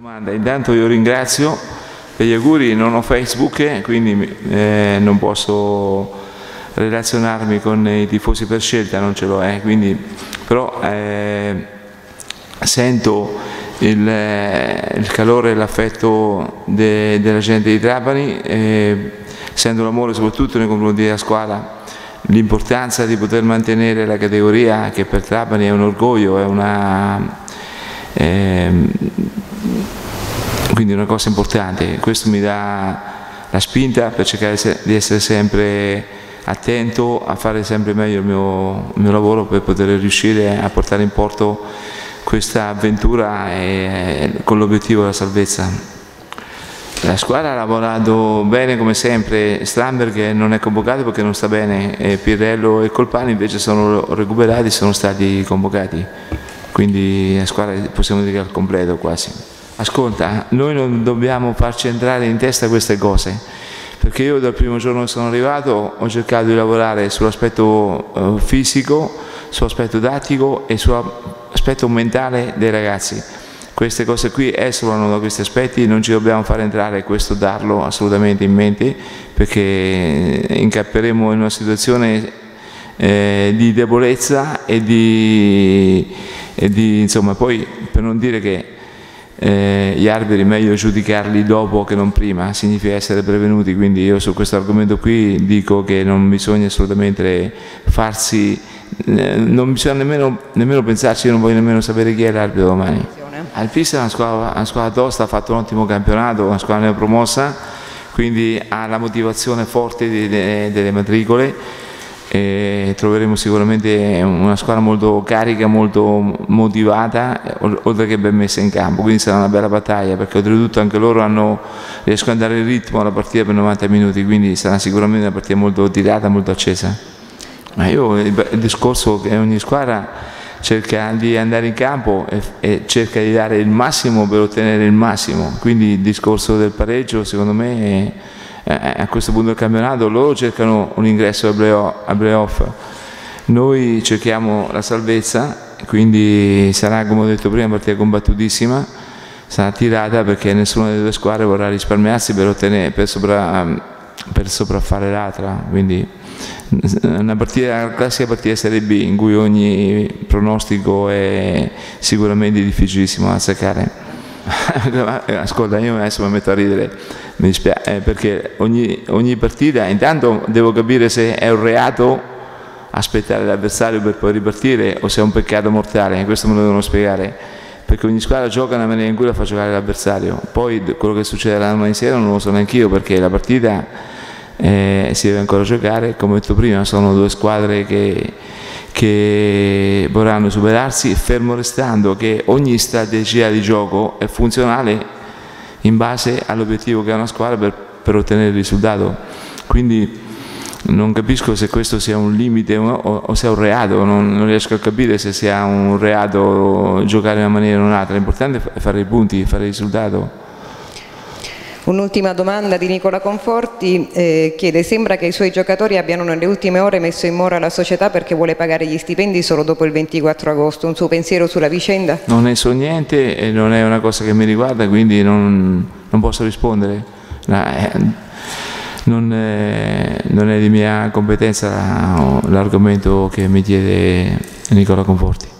Domanda. Intanto io ringrazio per gli auguri, non ho Facebook quindi eh, non posso relazionarmi con i tifosi per scelta, non ce l'ho, eh, quindi, però eh, sento il, eh, il, calore e l'affetto de, della gente di Trapani, eh, sento l'amore soprattutto nei confronti della squadra, l'importanza di poter mantenere la categoria che per Trapani è un orgoglio, è una... Eh, quindi è una cosa importante, questo mi dà la spinta per cercare di essere sempre attento a fare sempre meglio il mio, il mio lavoro per poter riuscire a portare in porto questa avventura e, con l'obiettivo della salvezza. La squadra ha lavorato bene come sempre, Stramberg non è convocato perché non sta bene, e Pirello e Colpani invece sono recuperati e sono stati convocati, quindi la squadra possiamo dire al completo quasi ascolta, noi non dobbiamo farci entrare in testa queste cose, perché io dal primo giorno che sono arrivato ho cercato di lavorare sull'aspetto eh, fisico, sull'aspetto tattico e sull'aspetto mentale dei ragazzi. Queste cose qui esulano da questi aspetti, non ci dobbiamo fare entrare questo darlo assolutamente in mente perché incapperemo in una situazione eh, di debolezza e di, e di insomma poi per non dire che eh, gli arbitri è meglio giudicarli dopo che non prima, significa essere prevenuti, quindi io su questo argomento qui dico che non bisogna assolutamente farsi, eh, non bisogna nemmeno, nemmeno, pensarci, io non voglio nemmeno sapere chi è l'arbitro domani. Alpista è una squadra, una squadra tosta, ha fatto un ottimo campionato, una squadra neopromossa, quindi ha la motivazione forte delle matricole e troveremo sicuramente una squadra molto carica, molto motivata, oltre che ben messa in campo, quindi sarà una bella battaglia perché oltretutto anche loro hanno, riescono a dare il ritmo alla partita per 90 minuti, quindi sarà sicuramente una partita molto tirata, molto accesa. Ma io il, discorso che ogni squadra cerca di andare in campo e, e, cerca di dare il massimo per ottenere il massimo, quindi il discorso del pareggio secondo me è eh, a questo punto del campionato, loro cercano un ingresso a playoff, noi cerchiamo la salvezza, quindi sarà come ho detto prima una partita combattutissima, sarà tirata perché nessuna delle due squadre vorrà risparmiarsi per, ottenere, per, sopra, per sopraffare l'altra, quindi una partita, una classica partita Serie B in cui ogni pronostico è sicuramente difficilissimo da azzeccare. Ascolta, io adesso mi metto a ridere, mi dispiace, eh, perché ogni, ogni partita, intanto devo capire se è un reato aspettare l'avversario per poi ripartire o se è un peccato mortale, questo me lo devono spiegare, perché ogni squadra gioca nella maniera in cui la fa giocare l'avversario, poi quello che succederà domani sera non lo so neanche io perché la partita eh, si deve ancora giocare, come ho detto prima sono due squadre che che vorranno superarsi, fermo restando che ogni strategia di gioco è funzionale in base all'obiettivo che ha una squadra per, per, ottenere il risultato. Quindi non capisco se questo sia un limite o, o sia un reato, non, non, riesco a capire se sia un reato giocare in una maniera o in un'altra, l'importante è fare i punti, fare il risultato. Un'ultima domanda di Nicola Conforti, eh, chiede sembra che i suoi giocatori abbiano nelle ultime ore messo in mora la società perché vuole pagare gli stipendi solo dopo il 24 agosto, un suo pensiero sulla vicenda? Non ne so niente e non è una cosa che mi riguarda quindi non, non posso rispondere, eh, non, è, non è di mia competenza l'argomento che mi chiede Nicola Conforti.